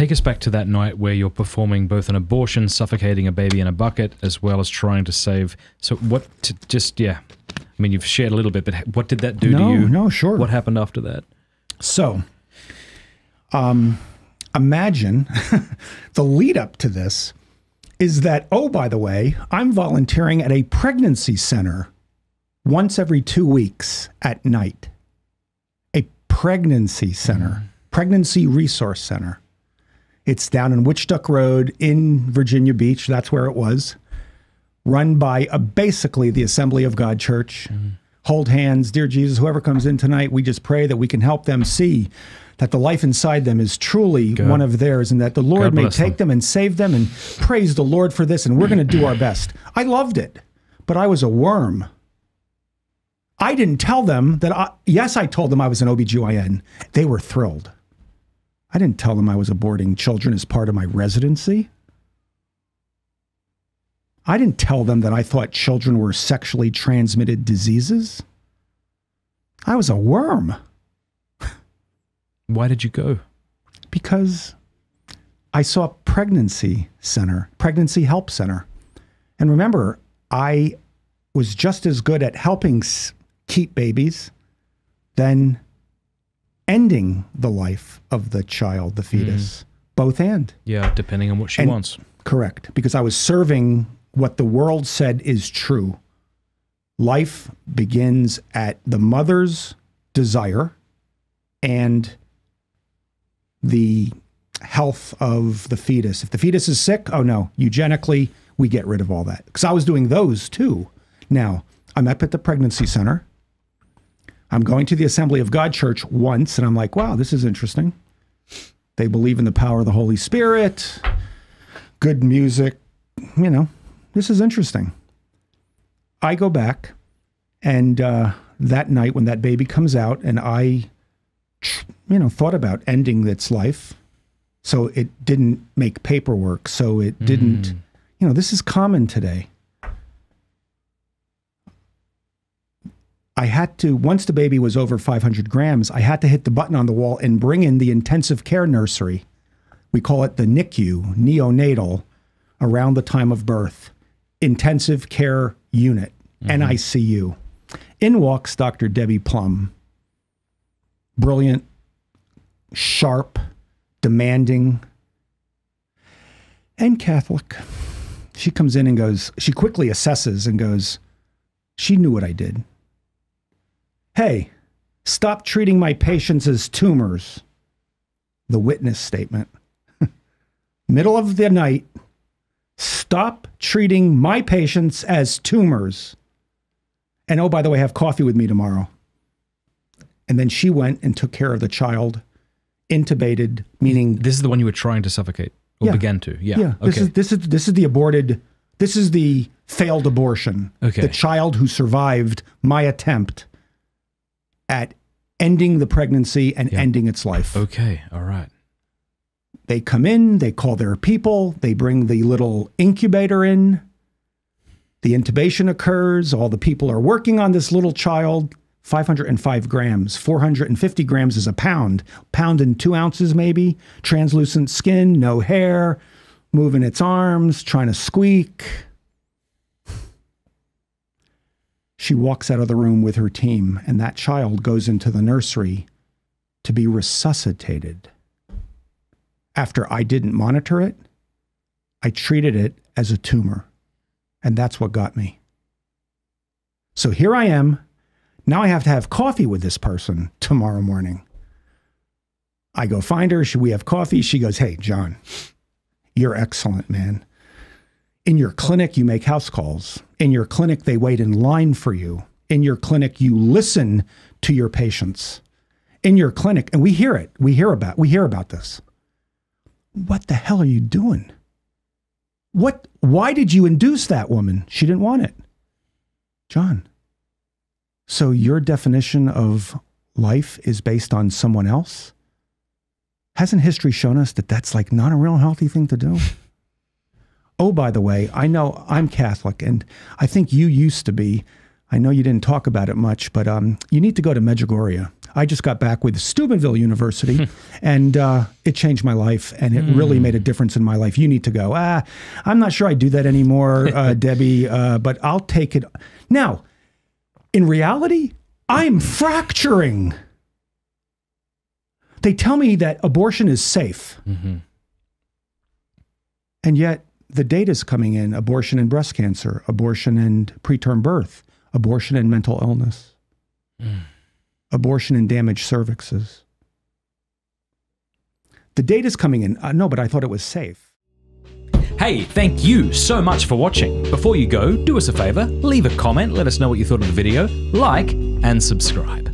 take us back to that night where you're performing both an abortion, suffocating a baby in a bucket, as well as trying to save. So what? To just yeah, I mean you've shared a little bit, but what did that do no, to you? No, sure. What happened after that? So, um, imagine the lead up to this is that oh by the way, I'm volunteering at a pregnancy center once every two weeks at night. A pregnancy center, pregnancy resource center. It's down in Witchduck Road in Virginia Beach. That's where it was. Run by uh, basically the Assembly of God Church. Hold hands, dear Jesus, whoever comes in tonight, we just pray that we can help them see that the life inside them is truly God. one of theirs and that the Lord may take them and save them and praise the Lord for this. And we're going to do our best. I loved it, but I was a worm. I didn't tell them that I, yes, I told them I was an OBGYN. They were thrilled. I didn't tell them I was aborting children as part of my residency. I didn't tell them that I thought children were sexually transmitted diseases. I was a worm Why did you go? because I saw pregnancy center, pregnancy help center. And remember, I was just as good at helping keep babies than ending the life of the child, the fetus, hmm. both and. Yeah, depending on what she And- wants. Correct. Because I was serving what the world said is true. Life begins at the mother's desire and the health of the fetus. If the fetus is sick, oh no, eugenically, we get rid of all that. Because I was doing those too. Now, I'm up at the pregnancy center. I'm going to the Assembly of God Church once, and I'm like, wow, this is interesting. They believe in the power of the Holy Spirit good music. You know, this is interesting. I go back, and uh, that night when that baby comes out, and I, you know, thought about ending its life, so it didn't make paperwork, so it didn't. You know, this is common today. I had to, once the baby was over 500 grams, I had to hit the button on the wall and bring in the intensive care nursery we call it the NICU, neonatal, around the time of birth, intensive care unit, mm-hmm. NICU. In walks Dr. Debbie Plum. Brilliant, sharp, demanding, and Catholic. She comes in and goes, she quickly assesses and goes, she knew what I did. Hey, stop treating my patients as tumors. The witness statement middle of the night, stop treating my patients as tumors. And oh, by the way, have coffee with me tomorrow. And then she went and took care of the child, intubated, meaning This is the one you were trying to suffocate or Yeah. began to. Yeah. yeah, this okay. is this is this is the aborted. This is the failed abortion. Okay. The child who survived my attempt at ending the pregnancy and Yeah. ending its life. okay. All right. They come in, they call their people, they bring the little incubator in. The intubation occurs. All the people are working on this little child. 505 grams, 450 grams is a pound, pound and two ounces maybe. Translucent skin, no hair, moving its arms, trying to squeak. She walks out of the room with her team, and that child goes into the nursery to be resuscitated after I didn't monitor it, I treated it as a tumor. And that's what got me. So here I am. Now I have to have coffee with this person tomorrow morning. I go find her. Should we have coffee? She goes, Hey, John, you're excellent, man. In your clinic, you make house calls. In your clinic, they wait in line for you. In your clinic, you listen to your patients. In your clinic, and we hear it. We hear about we hear about this what the hell are you doing? What why did you induce that woman? She didn't want it. John. So your definition of life is based on someone else? Hasn't history shown us that that's like not a real healthy thing to do? oh, by the way, I know I'm Catholic and I think you used to be. I know you didn't talk about it much, but um, you need to go to Medjugorje. I just got back with Steubenville University, and uh, it changed my life, and it really made a difference in my life. You need to go. Ah, I'm not sure I do that anymore, uh, Debbie, uh, but I'll take it. Now, in reality, I'm fracturing. They tell me that abortion is safe. And yet, the data is coming in abortion and breast cancer, abortion and preterm birth, abortion and mental illness, abortion and damaged cervixes. The data is coming in. Uh, no, but I thought it was safe. Hey, thank you so much for watching. Before you go, do us a favor, leave a comment, let us know what you thought of the video, like, and subscribe.